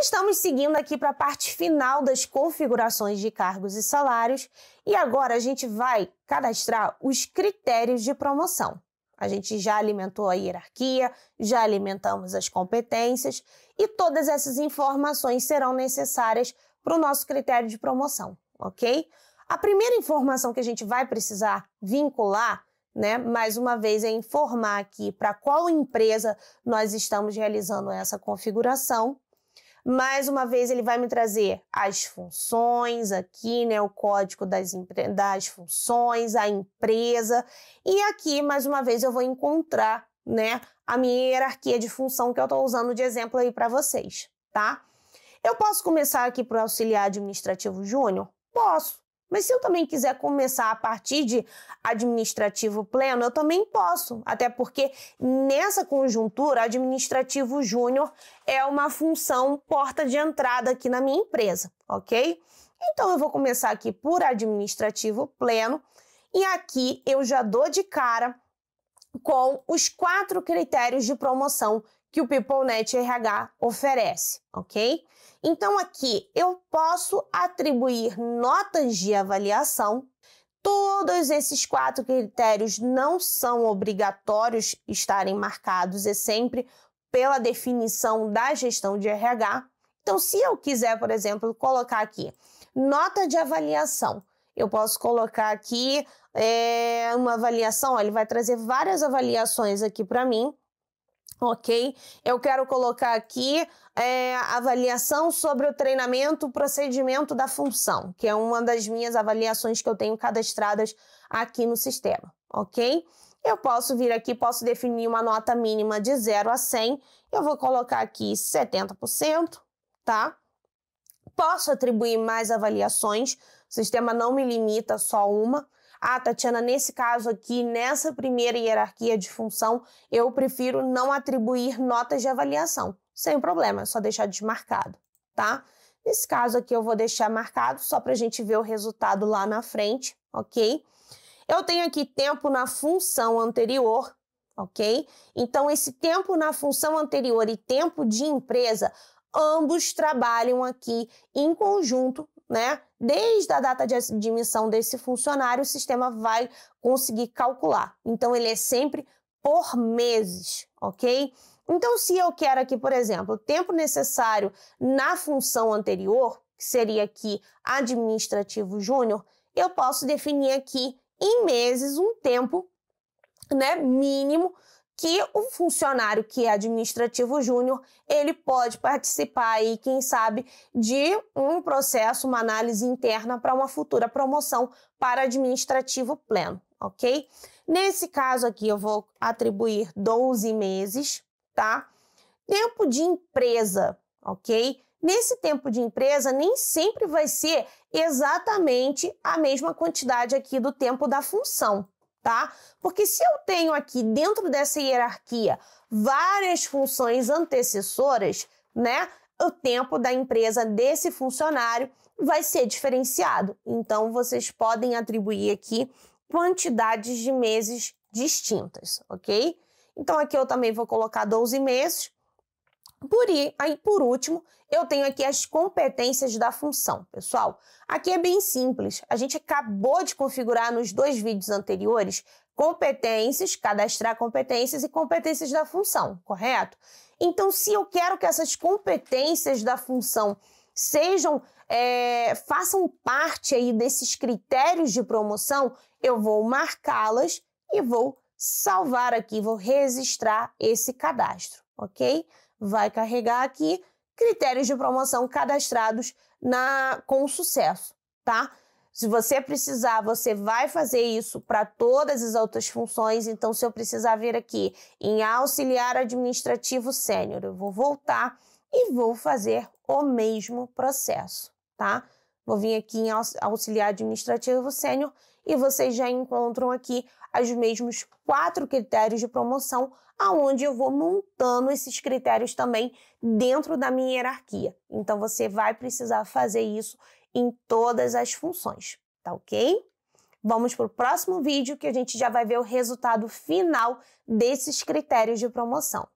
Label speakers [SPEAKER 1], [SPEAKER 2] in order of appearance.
[SPEAKER 1] Estamos seguindo aqui para a parte final das configurações de cargos e salários e agora a gente vai cadastrar os critérios de promoção. A gente já alimentou a hierarquia, já alimentamos as competências e todas essas informações serão necessárias para o nosso critério de promoção, ok? A primeira informação que a gente vai precisar vincular, né, mais uma vez, é informar aqui para qual empresa nós estamos realizando essa configuração. Mais uma vez, ele vai me trazer as funções aqui, né, o código das, das funções, a empresa. E aqui, mais uma vez, eu vou encontrar, né, a minha hierarquia de função que eu estou usando de exemplo aí para vocês, tá? Eu posso começar aqui para o auxiliar administrativo júnior? Posso. Mas se eu também quiser começar a partir de administrativo pleno, eu também posso, até porque nessa conjuntura, administrativo júnior é uma função porta de entrada aqui na minha empresa, ok? Então eu vou começar aqui por administrativo pleno e aqui eu já dou de cara com os quatro critérios de promoção que o PeopleNet RH oferece, ok? Então aqui eu posso atribuir notas de avaliação. Todos esses quatro critérios não são obrigatórios estarem marcados, é sempre pela definição da gestão de RH. Então, se eu quiser, por exemplo, colocar aqui nota de avaliação, eu posso colocar aqui é, uma avaliação, ó, ele vai trazer várias avaliações aqui para mim ok? Eu quero colocar aqui é, avaliação sobre o treinamento, procedimento da função, que é uma das minhas avaliações que eu tenho cadastradas aqui no sistema, ok? Eu posso vir aqui, posso definir uma nota mínima de 0 a 100, eu vou colocar aqui 70%, tá? Posso atribuir mais avaliações, o sistema não me limita só uma, ah, Tatiana, nesse caso aqui, nessa primeira hierarquia de função, eu prefiro não atribuir notas de avaliação. Sem problema, é só deixar desmarcado, tá? Nesse caso aqui, eu vou deixar marcado só para a gente ver o resultado lá na frente, ok? Eu tenho aqui tempo na função anterior, ok? Então, esse tempo na função anterior e tempo de empresa, ambos trabalham aqui em conjunto né? Desde a data de admissão desse funcionário, o sistema vai conseguir calcular. Então, ele é sempre por meses, ok? Então, se eu quero aqui, por exemplo, o tempo necessário na função anterior, que seria aqui administrativo júnior, eu posso definir aqui em meses um tempo né, mínimo que o funcionário que é administrativo júnior, ele pode participar aí, quem sabe, de um processo, uma análise interna para uma futura promoção para administrativo pleno, ok? Nesse caso aqui, eu vou atribuir 12 meses, tá? Tempo de empresa, ok? Nesse tempo de empresa, nem sempre vai ser exatamente a mesma quantidade aqui do tempo da função, tá? Porque se eu tenho aqui dentro dessa hierarquia várias funções antecessoras, né? O tempo da empresa desse funcionário vai ser diferenciado. Então vocês podem atribuir aqui quantidades de meses distintas, ok? Então aqui eu também vou colocar 12 meses. Por aí, por último, eu tenho aqui as competências da função. Pessoal, aqui é bem simples. A gente acabou de configurar nos dois vídeos anteriores competências, cadastrar competências e competências da função, correto? Então, se eu quero que essas competências da função sejam, é, façam parte aí desses critérios de promoção, eu vou marcá-las e vou salvar aqui, vou registrar esse cadastro, ok? Vai carregar aqui critérios de promoção cadastrados na, com sucesso, tá? Se você precisar, você vai fazer isso para todas as outras funções. Então, se eu precisar vir aqui em auxiliar administrativo sênior, eu vou voltar e vou fazer o mesmo processo, tá? Vou vir aqui em auxiliar administrativo sênior e vocês já encontram aqui os mesmos quatro critérios de promoção, aonde eu vou montando esses critérios também dentro da minha hierarquia. Então você vai precisar fazer isso em todas as funções, tá ok? Vamos para o próximo vídeo que a gente já vai ver o resultado final desses critérios de promoção.